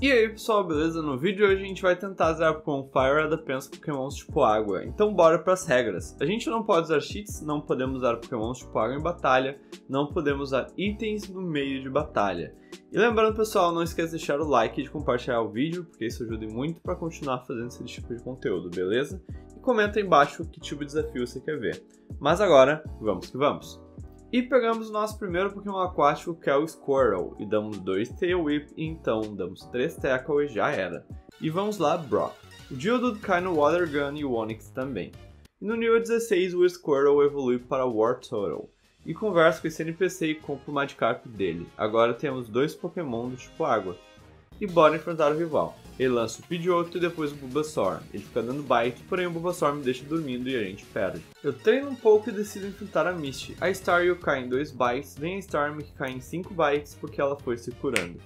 E aí pessoal, beleza? No vídeo de hoje a gente vai tentar zerar Pokémon Fire da pensa Pokémons tipo água. Então bora para as regras. A gente não pode usar cheats, não podemos usar Pokémons tipo água em batalha, não podemos usar itens no meio de batalha. E lembrando pessoal, não esqueça de deixar o like e de compartilhar o vídeo, porque isso ajuda muito para continuar fazendo esse tipo de conteúdo, beleza? E comenta aí embaixo que tipo de desafio você quer ver. Mas agora, vamos que vamos! E pegamos o nosso primeiro Pokémon aquático, que é o Squirtle, e damos dois Tail Whip, e então damos três Tackle e já era. E vamos lá, Brock. O Geodude cai no Water Gun e o Onix também. E no nível 16, o Squirtle evolui para War Turtle, e conversa com esse NPC e compra o Magikarp dele. Agora temos dois Pokémon do tipo água. E bora enfrentar o rival. Ele lança o Pidgeotto e depois o Bulbasaur. Ele fica dando bite, porém o Bulbasaur me deixa dormindo e a gente perde. Eu treino um pouco e decido enfrentar a Misty. A Staryu cai em 2 bites, vem a Storm que cai em 5 bites porque ela foi se curando.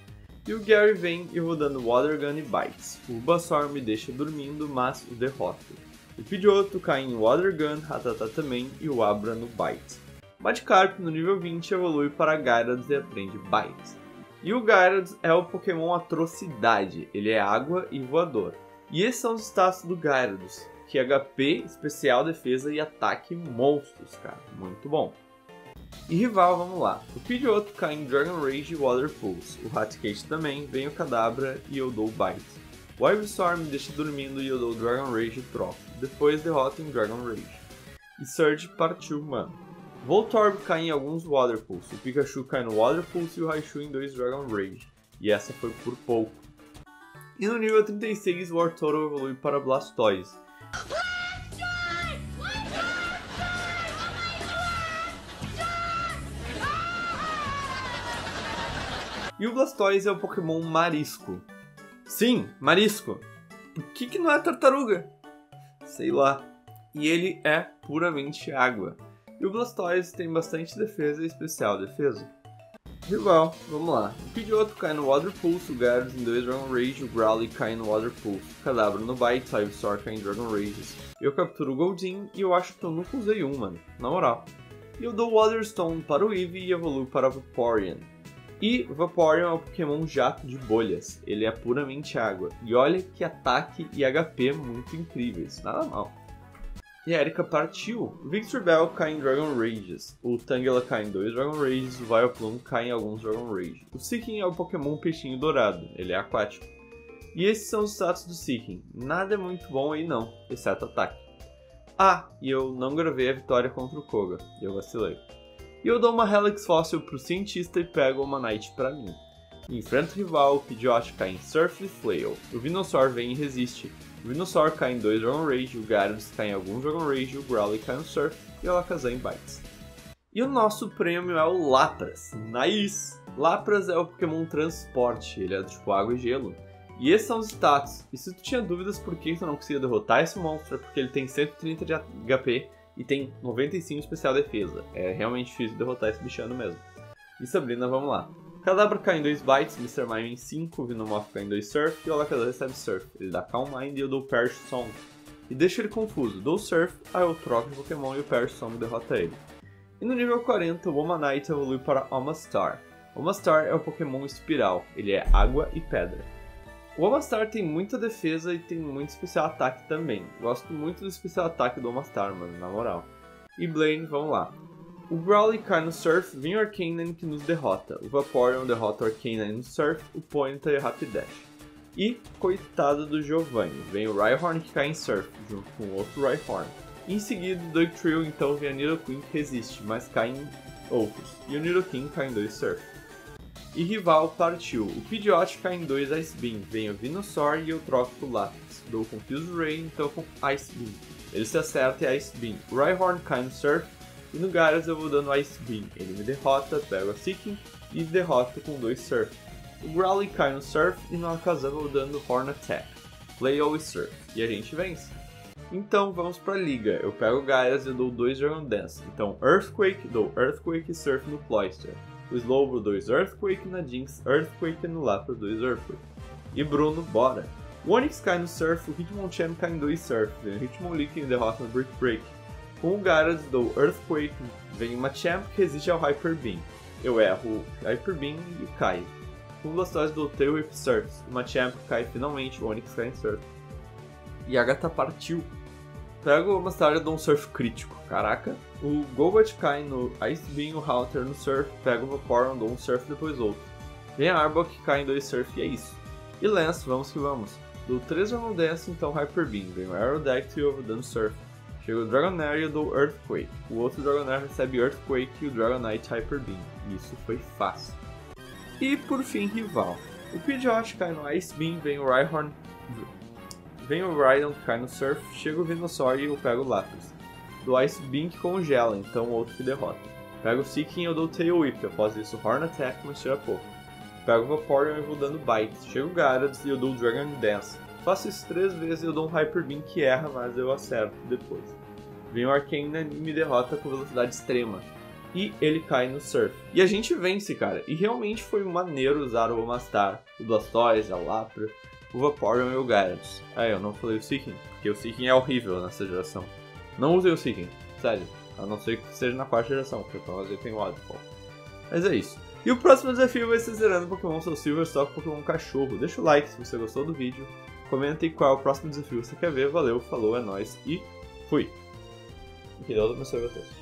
E o Gary vem e vou dando Water Gun e bites. O Bulbasaur me deixa dormindo, mas o derrota. O Pidgeotto cai em Water Gun, Rattata também e o Abra no bite. Magikarp no nível 20 evolui para Gyarados e aprende Bite. E o Gyarados é o Pokémon Atrocidade, ele é água e voador. E esses são os status do Gyarados, que é HP, especial, defesa e ataque monstros, cara, muito bom. E rival, vamos lá. O Pidgeotto cai em Dragon Rage e Water Pulse. O Raticate também, vem o Kadabra e eu dou Bite. O Ivysaur deixa dormindo e eu dou Dragon Rage e troco. Depois derrota em Dragon Rage. E Surge partiu, mano. Voltorb cai em alguns Water Pulse, o Pikachu cai no Water e o Raichu em dois Dragon Rage, e essa foi por pouco. E no nível 36, o Wartortle evolui para Blastoise. E o Blastoise é o Pokémon Marisco. Sim, Marisco. Por que, que não é tartaruga? Sei lá. E ele é puramente água. E o Blastoise tem bastante defesa e especial defesa. Rival, vamos lá. O Pidgeotto cai no Water Pulse, o Gyarados em 2 Dragon Rage, o Growly cai no Water Pulse, o Kadabra no Bite, o Ivysaur cai em Dragon Rages. Eu capturo o Goldin e eu acho que eu nunca usei um, mano. Na moral. E eu dou Water Stone para o Eevee e evoluo para Vaporeon. E Vaporeon é um Pokémon jato de bolhas, ele é puramente água. E olha que ataque e HP muito incríveis, nada mal. E a Erika partiu. Victor Bell cai em Dragon Rages. O Tangela cai em dois Dragon Rages. O Vileplume cai em alguns Dragon Rages. O Seeking é o Pokémon peixinho dourado. Ele é aquático. E esses são os status do Seeking. Nada é muito bom aí não, exceto ataque. Ah, e eu não gravei a vitória contra o Koga. Eu vacilei. E eu dou uma Helix Fóssil pro cientista e pego uma Knight pra mim. Enfrenta o rival, o Pidgeot cai em Surf e Flail. O Venusaur vem e resiste. O Venusaur cai em dois Dragon Rage, o Gyarados cai em alguns Dragon Rage, o Growly cai no Surf e o Alakazam em Bites. E o nosso prêmio é o Lapras. Nice! Lapras é o Pokémon Transporte, ele é tipo água e gelo. E esses são os status. E se tu tinha dúvidas por que tu não conseguia derrotar esse monstro, é porque ele tem 130 de HP e tem 95 de especial defesa. É realmente difícil derrotar esse bichano mesmo. E Sabrina, vamos lá. Kadabra cai em 2 bytes, Mr. Mime em 5, Venomoth cai em 2 Surf e o Alakazam recebe Surf. Ele dá Calm Mind e eu dou Perish Song. E deixa ele confuso, dou Surf, aí eu troco de Pokémon e o Perish Song derrota ele. E no nível 40, o Omanite evolui para Omastar. Omastar é o Pokémon Espiral, ele é água e pedra. O Omastar tem muita defesa e tem muito especial ataque também. Gosto muito do especial ataque do Omastar, mano, na moral. E Blaine, vamos lá. O Growly cai no Surf, vem o Arcanine que nos derrota. O Vaporeon derrota o Arcanine no Surf, o Ponyta e o Rapidash. E, coitado do Giovanni, vem o Rhyhorn que cai em Surf, junto com o outro Rhyhorn. Em seguida, o Dugtrio então vem a Nidoqueen que resiste, mas cai em outros. E o Nidoking cai em dois Surf. E rival partiu. O Pidgeot cai em dois Ice Beam. Vem o Venusaur e troco pro Lapis. Dou Confuse Ray então com Ice Beam. Ele se acerta e Ice Beam. O Rhyhorn cai no Surf e no Gyarados eu vou dando Ice Beam. Ele me derrota, pego a Seeking e derrota com dois Surf. O Growly cai no Surf e no Alakazam eu vou dando Horn Attack. Play Always Surf. E a gente vence. Então vamos pra liga. Eu pego o Gyarados e dou dois Dragon Dance. Então Earthquake, dou Earthquake e Surf no Cloyster. O Slowbro 2 Earthquake na Jinx, Earthquake no Lapras 2 Earthquake. E Bruno, bora! O Onix cai no Surf, o Hitmonchan cai em 2 Surf, o Hitmonlee derrota no Brick Break. Com o Gyarados do Earthquake, vem uma Champ que resiste ao Hyper Beam. Eu erro o Hyper Beam e caio. Com o Blastoise do Tail Whip Surf. O Machamp cai finalmente, o Onix cai em Surf. E a Agatha partiu. Pego uma história de um Surf crítico. Caraca. O Golbat cai no Ice Beam, o Haunter no Surf. Pega o Vaporeon, dou um Surf depois outro. Vem a Arbok, cai em dois Surf e é isso. E Lance, vamos que vamos. Do 3 Dragon Dance, então Hyper Beam. Vem o Aerodactyl dando Surf. Chega o Dragonair e eu dou Earthquake. O outro Dragonair recebe Earthquake e o Dragonite Hyper Beam. Isso foi fácil. E por fim, rival. O Pidgeot cai no Ice Beam, vem o Rhyhorn. Vem o Rhydon que cai no Surf, chega o Venusaur e eu pego o Lapras. Do Ice Beam que congela, então o outro que derrota. Pego o Seeking e eu dou Tail Whip, após isso Horn Attack, mas tira pouco. Pego o Vaporeon e vou dando Bite. Chega o Gyarados e eu dou Dragon Dance. Faço isso três vezes e eu dou um Hyper Beam que erra, mas eu acerto depois. Vem o Arcane e me derrota com velocidade extrema. E ele cai no Surf. E a gente vence, cara. E realmente foi maneiro usar o Omastar, o Blastoise, a Lapra, o Vaporeon e o Gyarados. Ah, eu não falei o Seeking, porque o Seeking é horrível nessa geração. Não usei o Seeking, sério. A não ser que seja na quarta geração, porque menos ele tem o Waterfall. Mas é isso. E o próximo desafio vai ser zerando Pokémon Soul Silver só com Pokémon Cachorro. Deixa o like se você gostou do vídeo. Comenta aí qual é o próximo desafio você quer ver. Valeu, falou, é nóis e fui! Que Deus abençoe vocês.